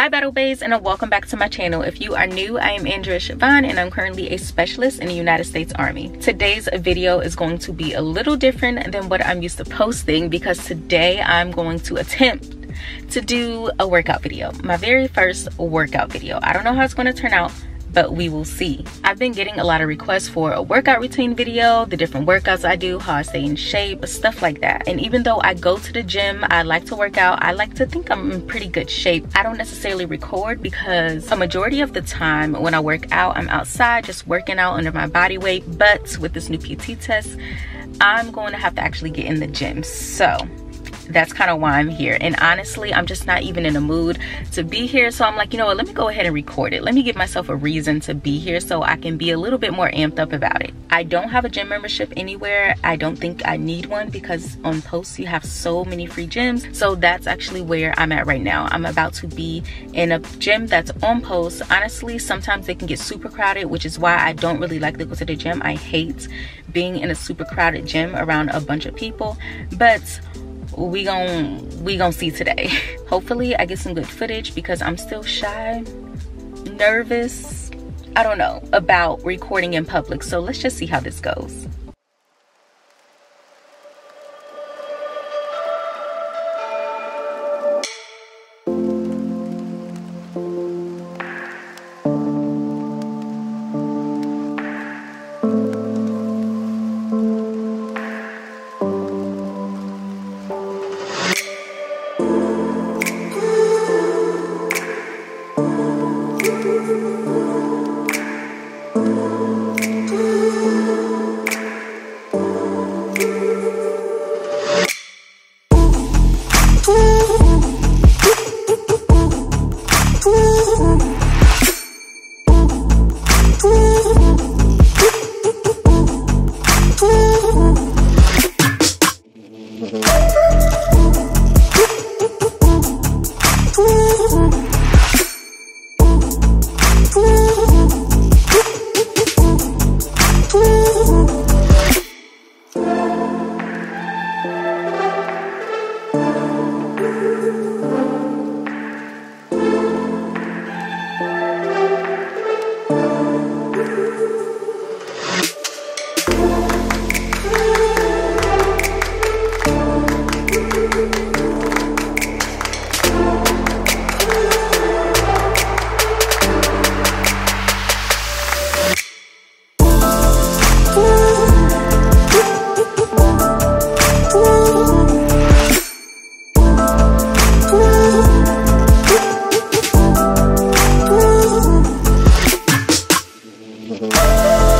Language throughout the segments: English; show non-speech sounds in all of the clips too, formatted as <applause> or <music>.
Hi Battle Baes and welcome back to my channel. If you are new, I am Andrea Shavon and I'm currently a specialist in the United States Army. Today's video is going to be a little different than what I'm used to posting because today I'm going to attempt to do a workout video. My very first workout video. I don't know how it's going to turn out but we will see. I've been getting a lot of requests for a workout routine video, the different workouts I do, how I stay in shape, stuff like that. And even though I go to the gym, I like to work out, I like to think I'm in pretty good shape. I don't necessarily record because a majority of the time when I work out, I'm outside just working out under my body weight. But with this new PT test, I'm going to have to actually get in the gym. So that's kind of why I'm here. And honestly, I'm just not even in a mood to be here. So I'm like, you know what, let me go ahead and record it. Let me give myself a reason to be here so I can be a little bit more amped up about it. I don't have a gym membership anywhere. I don't think I need one because on posts you have so many free gyms. So that's actually where I'm at right now. I'm about to be in a gym that's on post. Honestly, sometimes they can get super crowded, which is why I don't really like to go to the gym. I hate being in a super crowded gym around a bunch of people. But we gon' we gonna see today. <laughs> Hopefully i get some good footage because i'm still shy nervous i don't know about recording in public. So let's just see how this goes Mm-hmm.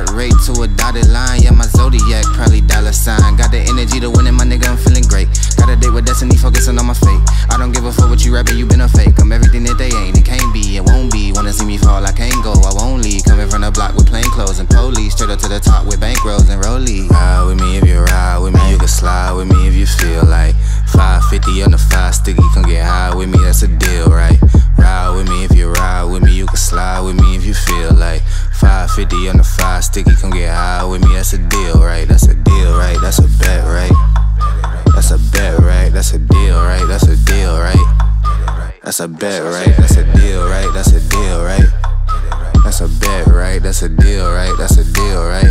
heart rate to a dotted line. Yeah, my zodiac, probably dollar sign. Got the energy to win it, my nigga, I'm feeling great. Got a date with destiny, focusing on my fate. I don't give a fuck what you rapping, you been a fake. I'm everything that they ain't, it can't be, it won't be. Wanna see me fall, I can't go, I won't leave. Coming from the block with plain clothes and police. Straight up to the top with bankrolls and rollies. Ride with me if you ride with me, you can slide with me if you feel like 550 on the 5. That's a bet, right? That's a deal, right? That's a deal, right? That's a bet, right? That's a deal, right? That's a deal, right?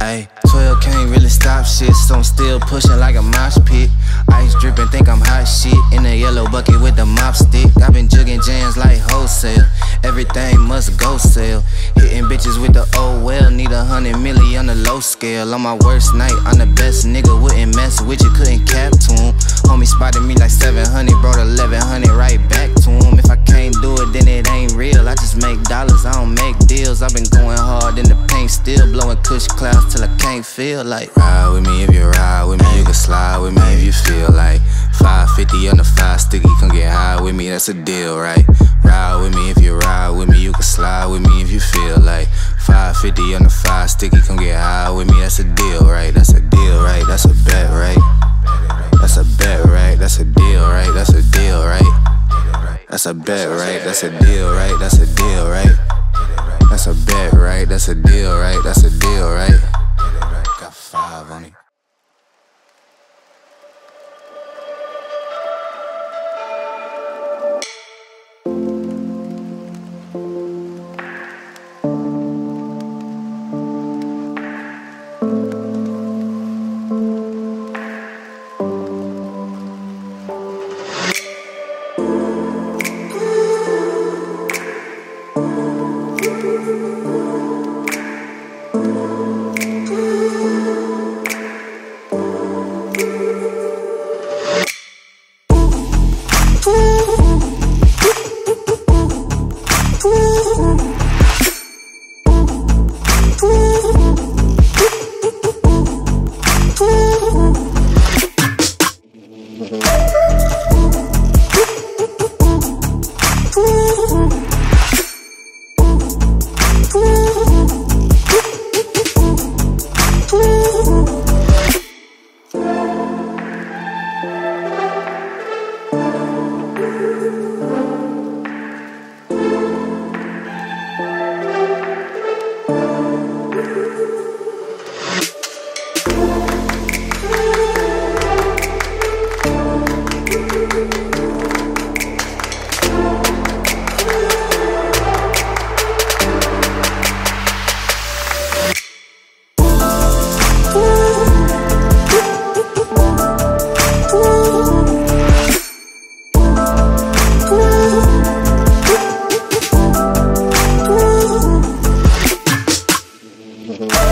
Ayy, 12 can't really stop shit, so I'm still pushing like a mosh pit. Ice dripping, think I'm hot shit. In a yellow bucket with the mop stick. I've been jugging jams like wholesale. Everything must go sell. Hitting bitches with the oh well. Need a hundred milli on the low scale. On my worst night, I'm the best nigga. Wouldn't mess with you, couldn't cap to him. Homie spotted me like 700, brought 1100 right back to him. If I can't do it, then it ain't real. I just make dollars, I don't make deals. I've been going hard in the paint, still blowing kush clouds till I can't feel like. Ride with me if you ride with me, you can slide with me if you feel like. 550 on the five sticky, come get high with me, that's a deal, right? Ride with me if you ride with me, you can slide with me if you feel like. 550 on the five sticky, come get high with me, that's a deal, right? That's a deal, right? That's a bet, right? That's a bet, right? That's a deal, right? That's a deal, right? That's a bet, right? That's a deal, right? That's a deal, right? Thank you. Mm-hmm.